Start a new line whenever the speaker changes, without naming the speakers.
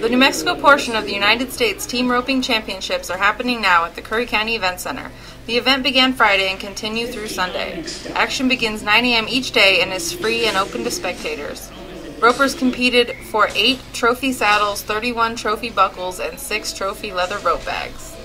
The New Mexico portion of the United States Team Roping Championships are happening now at the Curry County Event Center. The event began Friday and continue through Sunday. Action begins 9 a.m. each day and is free and open to spectators. Ropers competed for eight trophy saddles, 31 trophy buckles, and six trophy leather rope bags.